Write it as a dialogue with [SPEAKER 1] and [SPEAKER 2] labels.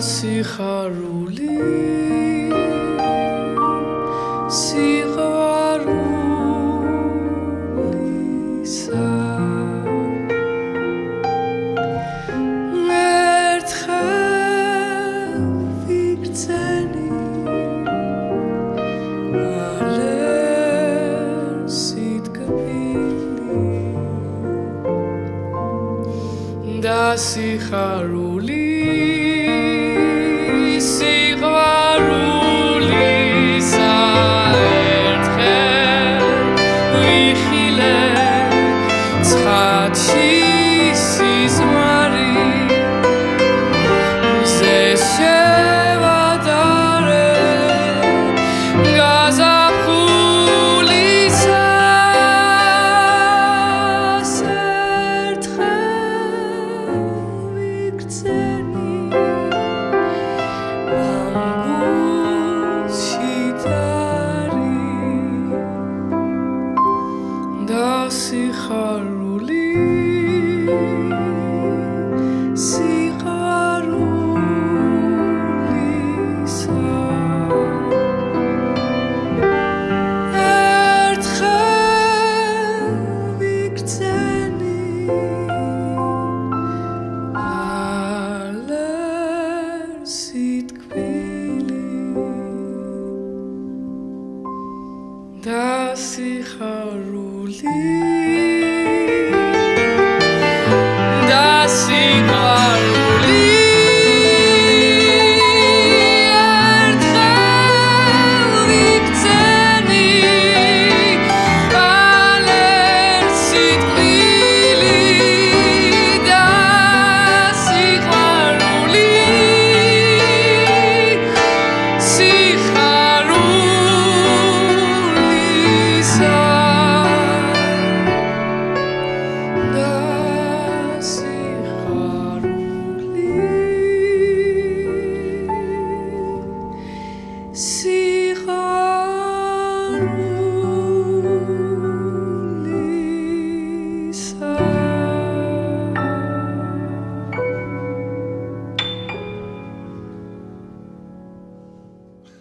[SPEAKER 1] სიხარული სილ მინდა სიხარული სიყვარული საერთხელ. ვიხილე ცხადში სიზმარი მზე შე და სიხარული და სიყვარული